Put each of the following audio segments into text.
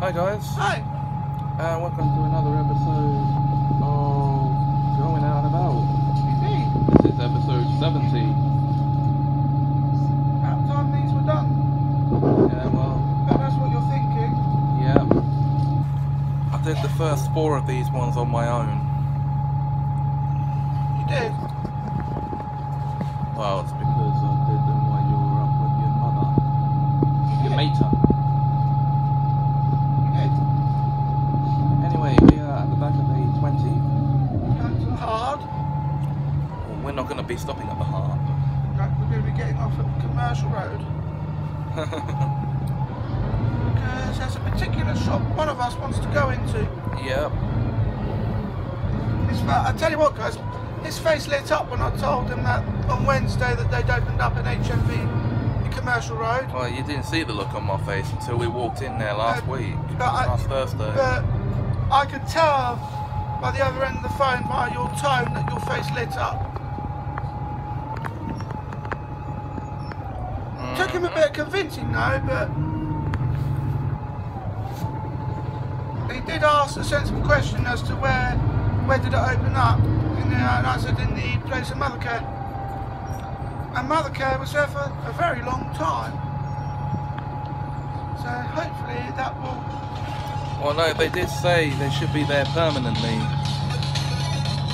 Hi guys, Hi. uh, welcome to another episode of Going Out and About. Indeed. This is episode 70. About time these were done. Yeah, well, But that's what you're thinking. yeah. I did the first four of these ones on my own. You did. Well, it's because I did them while you were up with your mother. Your mater. You did. Anyway, we are at the back of the 20. Going to the hard. We're not going to be stopping at the hard. Right, we're going to be getting off at Commercial Road. Because there's a particular shop one of us wants to go into. yep. Fa- I tell you what, guys, his face lit up when I told him that on Wednesday that they'd opened up an HMV in Commercial Road. Well, you didn't see the look on my face until we walked in there last week. but I- last Thursday. But I could tell by the other end of the phone, by your tone, that your face lit up. Him a bit convincing though, but he did ask a sensible question as to where where did it open up, and, uh, and I said in the place of Mothercare. And Mothercare was there for a very long time. So hopefully that will Well, no, they did say they should be there permanently.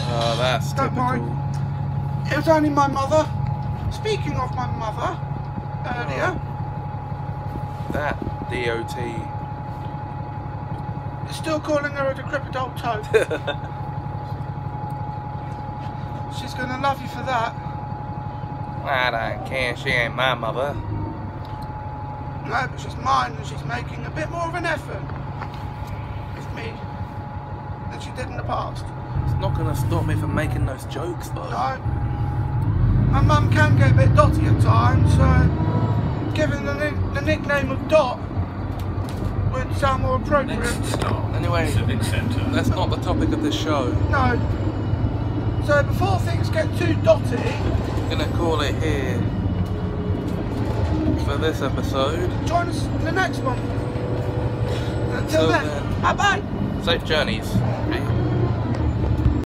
Oh, that's Don't typical. worry. It was only my mother. Speaking of my mother, earlier, That DOT. you're still calling her a decrepit old toad. She's gonna love you for that. I don't care, she ain't my mother. No, but she's mine and she's making a bit more of an effort with me than she did in the past. It's not gonna stop me from making those jokes, though. No. My mum can get a bit dotty at times, so nickname of Dot would sound more appropriate. Next stop, Anyway, Civic Centre. That's not the topic of this show. No. So before things get too dotty, I'm gonna call it here for this episode. join us in the next one. Until So then, then- bye bye. Safe journeys.